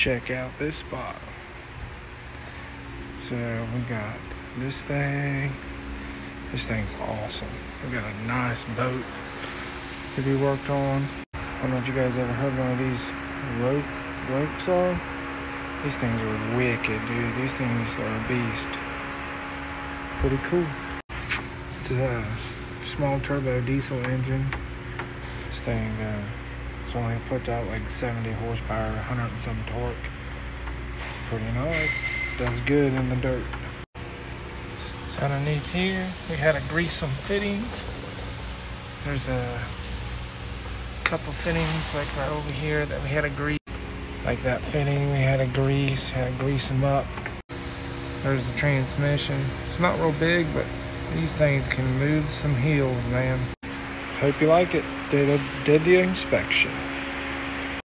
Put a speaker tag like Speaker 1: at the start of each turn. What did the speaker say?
Speaker 1: check out this spot. So we got this thing. This thing's awesome. We got a nice boat to be worked on. I don't know if you guys ever heard one of these rope ropes are. These things are wicked, dude. These things are a beast. Pretty cool. It's a small turbo diesel engine. This thing, uh, it's only puts out like 70 horsepower, 100 and some torque. It's pretty nice. Does good in the dirt. So underneath here, we had to grease some fittings. There's a couple fittings like right over here that we had to grease. Like that fitting, we had to grease, had to grease them up. There's the transmission. It's not real big, but these things can move some hills, man. Hope you like it. Did, did the inspection.